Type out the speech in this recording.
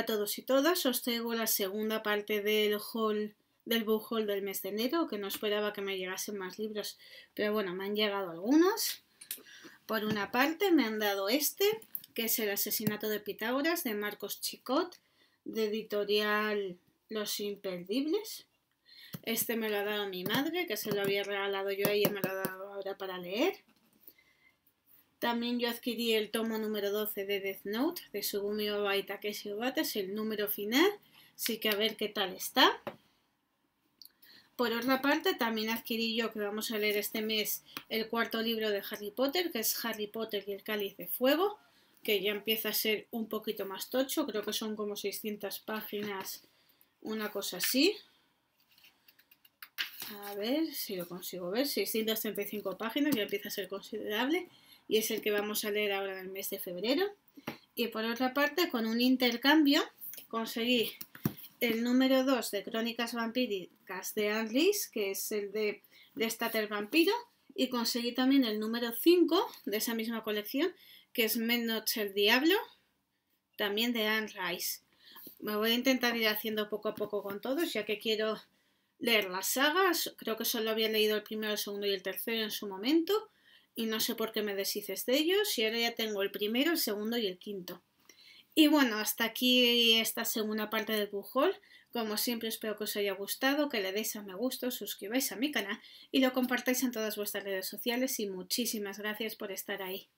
A todos y todas, os traigo la segunda parte del haul del book haul del mes de enero, que no esperaba que me llegasen más libros, pero bueno, me han llegado algunos. Por una parte me han dado este, que es El asesinato de Pitágoras, de Marcos Chicot, de editorial Los Imperdibles. Este me lo ha dado mi madre, que se lo había regalado yo a ella, me lo ha dado ahora para leer. También yo adquirí el tomo número 12 de Death Note de Sugumi Oba y Takeshi Obata, es el número final, así que a ver qué tal está. Por otra parte, también adquirí yo, que vamos a leer este mes, el cuarto libro de Harry Potter, que es Harry Potter y el Cáliz de Fuego, que ya empieza a ser un poquito más tocho, creo que son como 600 páginas, una cosa así. A ver si lo consigo ver, 635 páginas, ya empieza a ser considerable y es el que vamos a leer ahora en el mes de febrero. Y por otra parte, con un intercambio, conseguí el número 2 de Crónicas Vampíricas de Anne que es el de Destater Vampiro, y conseguí también el número 5 de esa misma colección, que es Menos el Diablo, también de Anne Rice. Me voy a intentar ir haciendo poco a poco con todos, ya que quiero leer las sagas. Creo que solo había leído el primero, el segundo y el tercero en su momento y no sé por qué me deshices de ellos y ahora ya tengo el primero, el segundo y el quinto. Y bueno, hasta aquí esta segunda parte del Bujol. Como siempre espero que os haya gustado, que le deis a me gusta, suscribáis a mi canal y lo compartáis en todas vuestras redes sociales y muchísimas gracias por estar ahí.